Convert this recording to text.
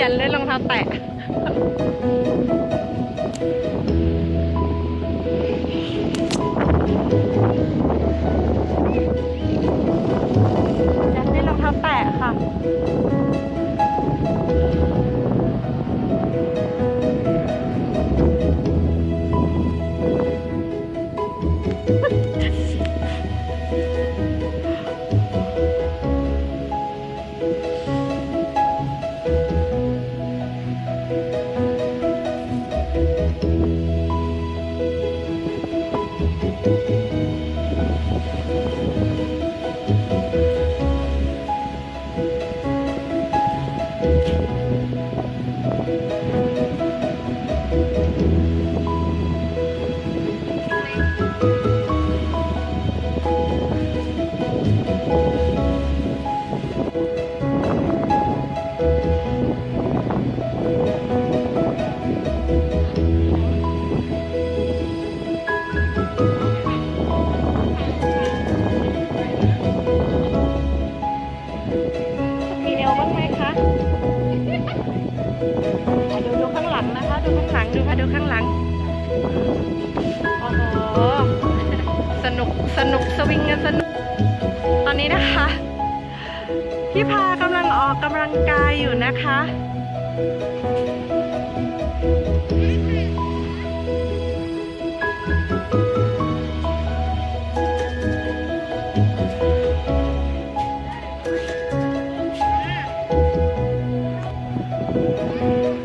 ยันเล่นรองเท้าแตะ ดูดูข้างหลังนะคะ ดูข้างหลังดูค่ะดูข้างหลังโอ้โหสนุกสนุกสวิงกันสนุก ตอนนี้นะคะพี่พากำลังออกกำลังกายอยู่นะคะ เ